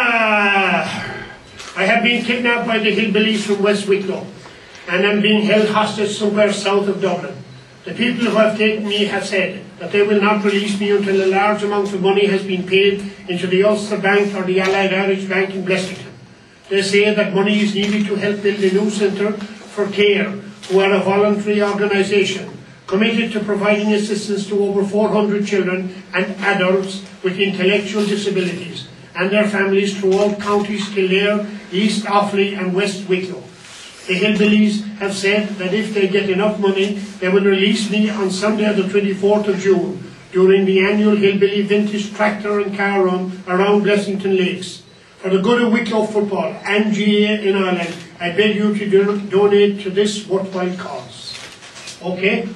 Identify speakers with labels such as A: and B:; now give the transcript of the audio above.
A: Ah, I have been kidnapped by the hillbillies from West Wicklow and am being held hostage somewhere south of Dublin. The people who have taken me have said that they will not release me until a large amount of money has been paid into the Ulster Bank or the Allied Irish Bank in Blessington. They say that money is needed to help build a new centre for KARE, who are a voluntary organisation committed to providing assistance to over 400 children and adults with intellectual disabilities and their families throughout counties Kildare, East Offaly and West Wicklow. The hillbillies have said that if they get enough money, they will release me on Sunday the 24th of June during the annual Hillbilly Vintage Tractor and Car Run around Blessington Lakes. For the good of Wicklow football and GAA in Ireland, I beg you to do donate to this worthwhile cause. Okay?